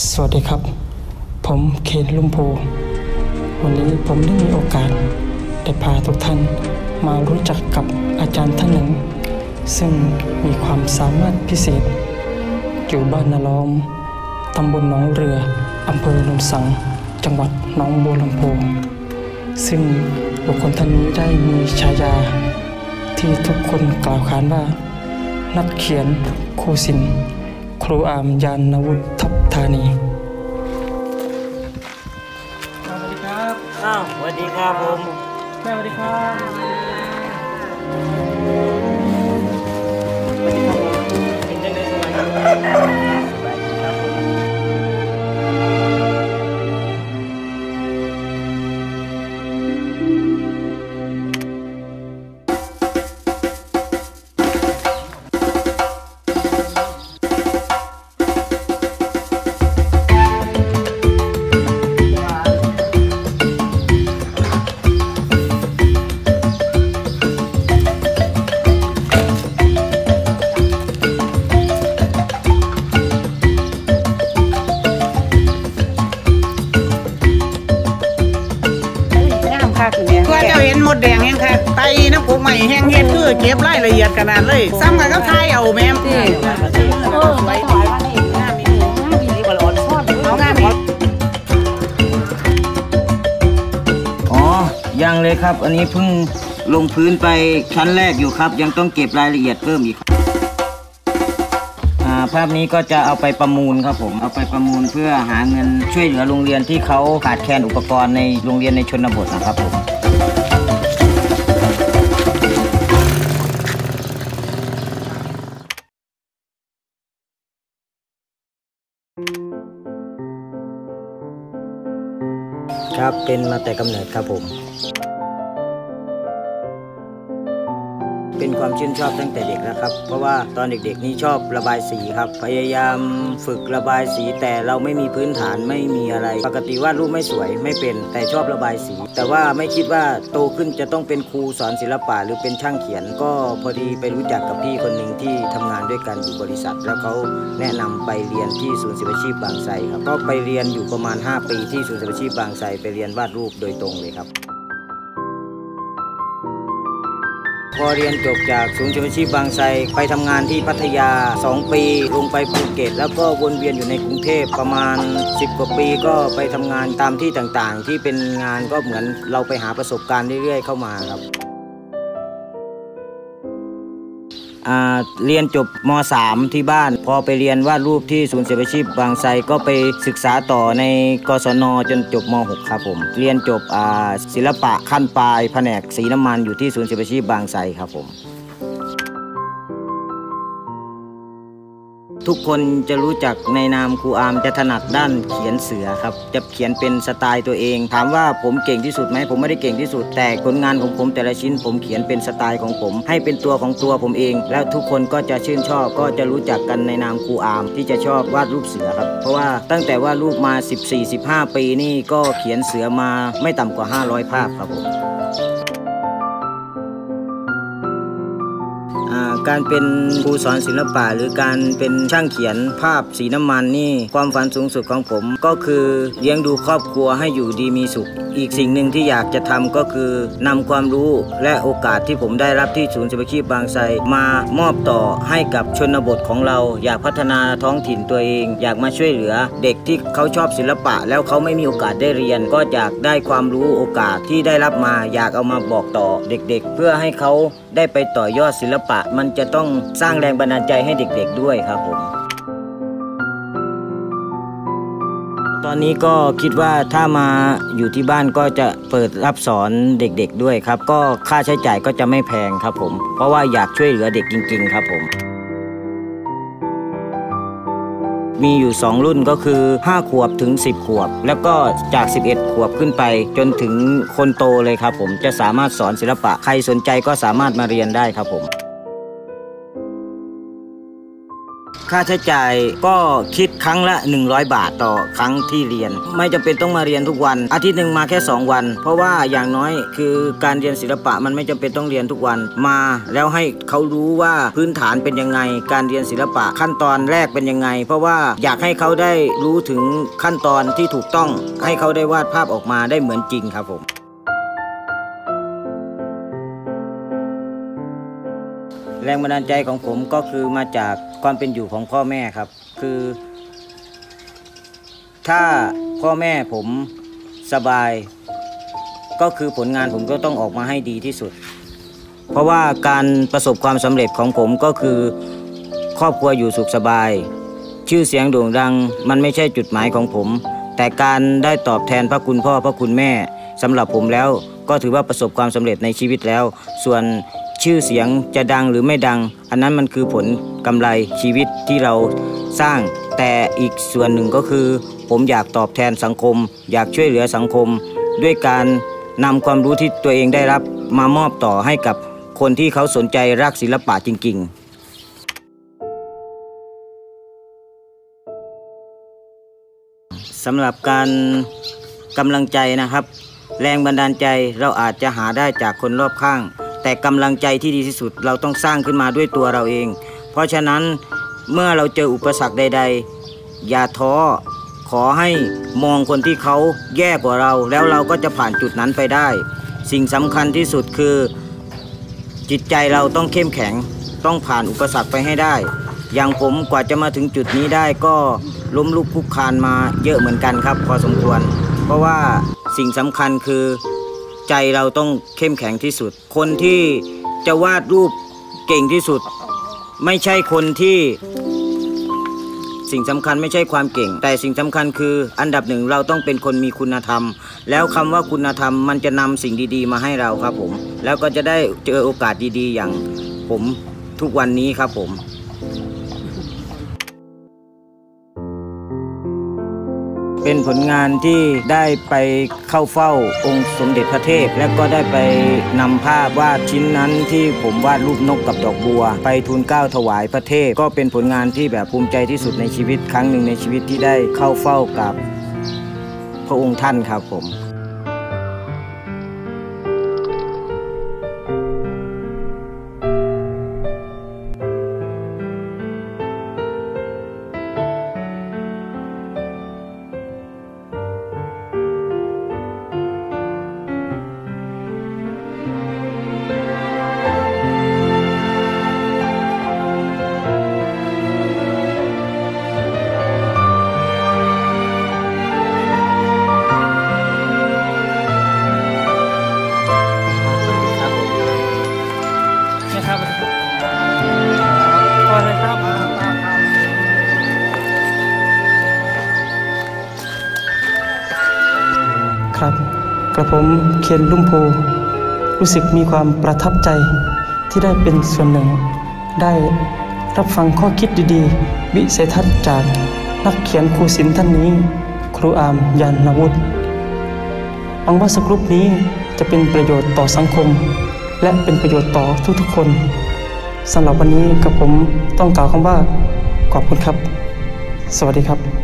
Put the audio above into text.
สวัสดีครับ ผมเคนลุมโพวันนี้ผมได้มีโอกาสได้พาทุกท่านมารู้จักกับอาจารย์ท่านหนึ่ง ซึ่งมีความสามารถพิเศษ อยู่บ้านนาล้อมตำบลหนองเรืออำเภอโนนสัง จังหวัดหนองบัวลำพูซึ่งบุคคลท่านนี้ได้มีฉายา ที่ทุกคนกล่าวขานว่า นักเขียนครูศิลป์ ครูอามยานนวุฒิทัพธานีสวัสดีครับอ้าวสวัสดีครับผมแม่สวัสดีครับเป็นจังได๋สวัส คักเนี่ยว่าเจ้าเห็นหมดแดงแห้งคักไตน้ำปูใหม่แห้งเฮ็ดคือเก็บรายละเอียดขนาดเลยซ้ำกันก็ทายเอาแม่มเออไปถอยว่านี่งามนี่งามอีหลีบ่อ่อนซ่อนเอางามอีอ๋อยังเลยครับ อันนี้เพิ่งลงพื้นไปชั้นแรกอยู่ครับ ยังต้องเก็บรายละเอียดเพิ่มอีกอ่า ภาพนี้ก็จะเอาไปประมูลครับผม เอาไปประมูลเพื่อหาเงินช่วยเหลือโรงเรียนที่เขาขาดแคลนอุปกรณ์ในโรงเรียนในชนบทนะครับผมครับเป็นมาแต่กำเนิดครับผม เป็นความชื่นชอบตั้งแต่เด็กแล้วครับ เพราะว่าตอนเด็กๆนี่ชอบระบายสีครับ พยายามฝึกระบายสีแต่เราไม่มีพื้นฐานไม่มีอะไร ปกติวาดรูปไม่สวยไม่เป็น แต่ชอบระบายสี แต่ว่าไม่คิดว่าโตขึ้นจะต้องเป็นครูสอนศิลปะหรือเป็นช่างเขียน ก็พอดีไปรู้จักกับพี่คนหนึ่งที่ทำงานด้วยกันอยู่บริษัท แล้วเขาแนะนำไปเรียนที่ศูนย์ศิลปาชีพบางไทรครับก็ไปเรียนอยู่ประมาณ 5 ปีที่ศูนย์ศิลปาชีพบางไทรไปเรียนวาดรูปโดยตรงเลยครับ พอเรียนจบจากศูนย์ชีวชีพบางไทรไปทำงานที่พัทยา 2 ปี ลงไปภูเก็ต แล้วก็วนเวียนอยู่ในกรุงเทพประมาณ 10 กว่าปีก็ไปทำงานตามที่ต่างๆ ที่เป็นงานก็เหมือนเราไปหาประสบการณ์เรื่อยๆเข้ามาครับ เรียนจบม .3 ที่บ้าน พอไปเรียนวาดรูปที่ศูนย์เสพชีพบางไทรก็ไปศึกษาต่อในกศนจนจบม .6 ครับผม เรียนจบศิลปะขั้นปลายแผนกสีน้ำมันอยู่ที่ศูนย์เสพชีพบางไทรครับผม ทุกคนจะรู้จักในนามครูอาร์มจะถนัดด้านเขียนเสือครับ จะเขียนเป็นสไตล์ตัวเอง ถามว่าผมเก่งที่สุดไหมผมไม่ได้เก่งที่สุด แต่ผลงานของผมแต่ละชิ้น ผมเขียนเป็นสไตล์ของผม ให้เป็นตัวของตัวผมเอง แล้วทุกคนก็จะชื่นชอบก็จะรู้จักกันในนามครูอาร์มที่จะชอบวาดรูปเสือครับ เพราะว่าตั้งแต่ว่ารูปมา 14-15 ปีนี่ก็เขียนเสือมาไม่ต่ำกว่า 500 ภาพครับผม การเป็นครูสอนศิลปะหรือการเป็นช่างเขียนภาพสีน้ำมันนี่ความฝันสูงสุดของผม ก็คือเลี้ยงดูครอบครัวให้อยู่ดีมีสุข อีกสิ่งหนึ่งที่อยากจะทำก็คือนำความรู้และโอกาสที่ผมได้รับที่ศูนย์ศิลปชีพบางไทรมามอบต่อให้กับชนบทของเรา อยากพัฒนาท้องถิ่นตัวเอง อยากมาช่วยเหลือ เด็กที่เขาชอบศิลปะ แล้วเขาไม่มีโอกาสได้เรียน ก็อยากได้ความรู้โอกาสที่ได้รับมา อยากเอามาบอกต่อเด็ก ๆ เพื่อให้เขาได้ไปต่อยอดศิลปะมันจะต้องสร้างแรงบันดาลใจให้เด็กๆด้วยครับผมตอนนี้ก็คิดว่าถ้ามาอยู่ที่บ้านก็จะเปิดรับสอนเด็กๆด้วยครับ ก็ค่าใช้จ่ายก็จะไม่แพงครับผม เพราะว่าอยากช่วยเหลือเด็กจริง ๆ ครับผม มีอยู่ 2 รุ่นก็คือ 5 ขวบถึง 10 ขวบ แล้วก็จาก 11 ขวบขึ้นไป จนถึงคนโตเลยครับผมจะสามารถสอนศิลปะใครสนใจก็สามารถมาเรียนได้ครับผม ค่าใช้จ่ายก็คิดครั้งละ 100 บาทต่อครั้งที่เรียน ไม่จำเป็นต้องมาเรียนทุกวัน อาทิตย์หนึ่งมาแค่ 2 วัน เพราะว่าอย่างน้อยคือการเรียนศิลปะมันไม่จำเป็นต้องเรียนทุกวันมาแล้วให้เขารู้ว่าพื้นฐานเป็นยังไง การเรียนศิลปะขั้นตอนแรกเป็นยังไง เพราะว่าอยากให้เขาได้รู้ถึงขั้นตอนที่ถูกต้อง ให้เขาได้วาดภาพออกมาได้เหมือนจริงครับผม แรงบันดาลใจของผมก็คือมาจากความเป็นอยู่ของพ่อแม่ครับ คือ ถ้าพ่อแม่ผมสบาย ก็คือผลงานผมก็ต้องออกมาให้ดีที่สุด เพราะว่าการประสบความสำเร็จของผมก็คือครอบครัวอยู่สุขสบาย ชื่อเสียงโด่งดังมันไม่ใช่จุดหมายของผม แต่การได้ตอบแทนพระคุณพ่อพระคุณแม่สำหรับผมแล้วก็ถือว่าประสบความสำเร็จในชีวิตแล้ว ส่วน ชื่อเสียงจะดังหรือไม่ดัง อันนั้นมันคือผลกำไรชีวิตที่เราสร้าง แต่อีกส่วนหนึ่งก็คือ ผมอยากตอบแทนสังคม อยากช่วยเหลือสังคม ด้วยการนำความรู้ที่ตัวเองได้รับมามอบต่อให้กับคนที่เขาสนใจรักศิลปะจริง ๆสำหรับการกำลังใจนะครับ แรงบันดาลใจเราอาจจะหาได้จากคนรอบข้าง แต่กำลังใจที่ดีที่สุดเราต้องสร้างขึ้นมาด้วยตัวเราเอง เพราะฉะนั้นเมื่อเราเจออุปสรรคใด ๆ อย่าท้อขอให้มองคนที่เขาแย่กว่าเรา แล้วเราก็จะผ่านจุดนั้นไปได้ สิ่งสำคัญที่สุดคือ จิตใจเราต้องเข้มแข็ง ต้องผ่านอุปสรรคไปให้ได้ อย่างผมกว่าจะมาถึงจุดนี้ได้ก็ล้มลุกคลุกคานมาเยอะเหมือนกันครับ พอสมควร เพราะว่าสิ่งสำคัญคือ ใจเราต้องเข้มแข็งที่สุด คนที่จะวาดรูปเก่งที่สุด ไม่ใช่คนที่ สิ่งสำคัญไม่ใช่ความเก่ง แต่สิ่งสำคัญคืออันดับหนึ่งเราต้องเป็นคนมีคุณธรรม แล้วคำว่าคุณธรรมมันจะนำสิ่งดีๆ มาให้เราครับผม แล้วก็จะได้เจอโอกาสดีๆ อย่างผมทุกวันนี้ครับผม เป็นผลงานที่ได้ไปเข้าเฝ้าองค์สมเด็จพระเทพ และก็ได้ไปนำภาพวาดชิ้นนั้นที่ผมวาดรูปนกกับดอกบัว ไปทูลเกล้าถวายพระเทพ ก็เป็นผลงานที่แบบภูมิใจที่สุดในชีวิตครั้งหนึ่งในชีวิตที่ได้เข้าเฝ้ากับพระองค์ท่านครับผม ครับ กระผมเคนลุ่มโพ รู้สึกมีความประทับใจที่ได้เป็นส่วนหนึ่ง ได้รับฟังข้อคิดดีๆ วิสัยทัศน์จากนักเขียนครูศิลป์ท่านนี้ ครูอามยานนวุฒิหวังว่าสกรุปนี้จะเป็นประโยชน์ต่อสังคม และเป็นประโยชน์ต่อทุกๆคนสำหรับวันนี้กับผมต้องกล่าวคำว่าขอบคุณครับ สวัสดีครับ